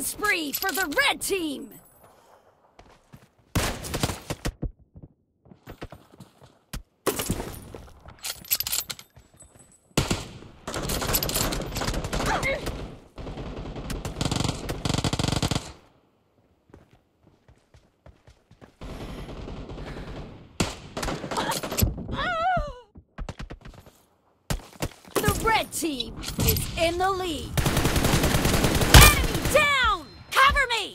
Killing spree for the red team! The red team is in the lead. Enemy down! Cover me!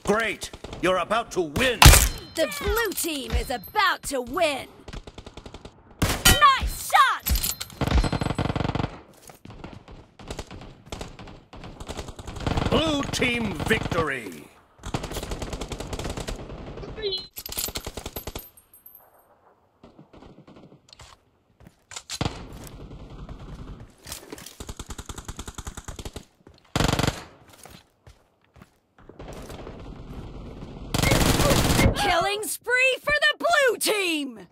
Great! You're about to win! The blue team is about to win! Nice shot! Blue team victory! Killing spree for the blue team!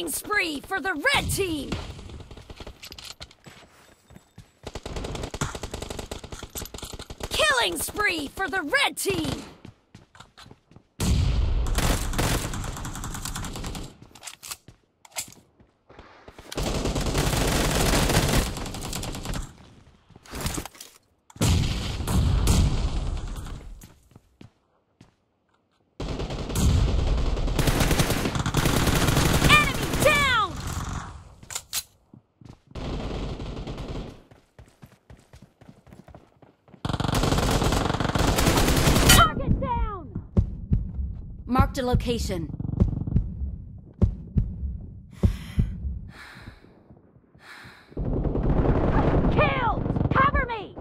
Killing spree for the red team! Killing spree for the red team! Marked a location. Killed! Cover me!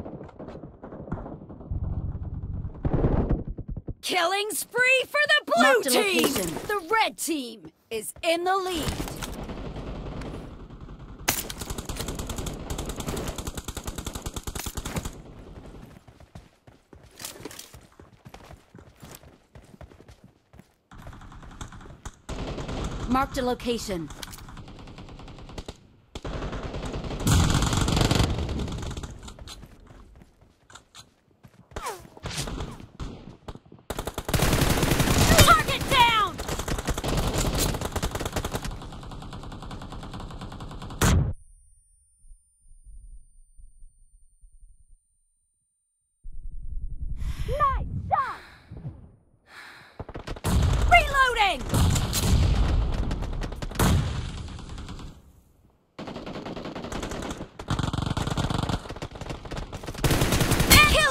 Killing spree for the blue team! location. The red team is in the lead. Marked a location.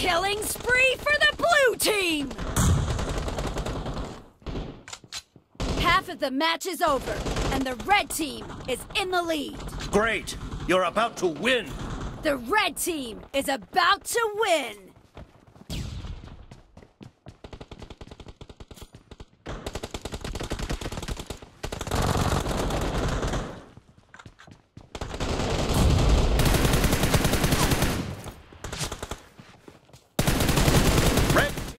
Killing spree for the blue team! Half of the match is over, and the red team is in the lead. Great! You're about to win! The red team is about to win!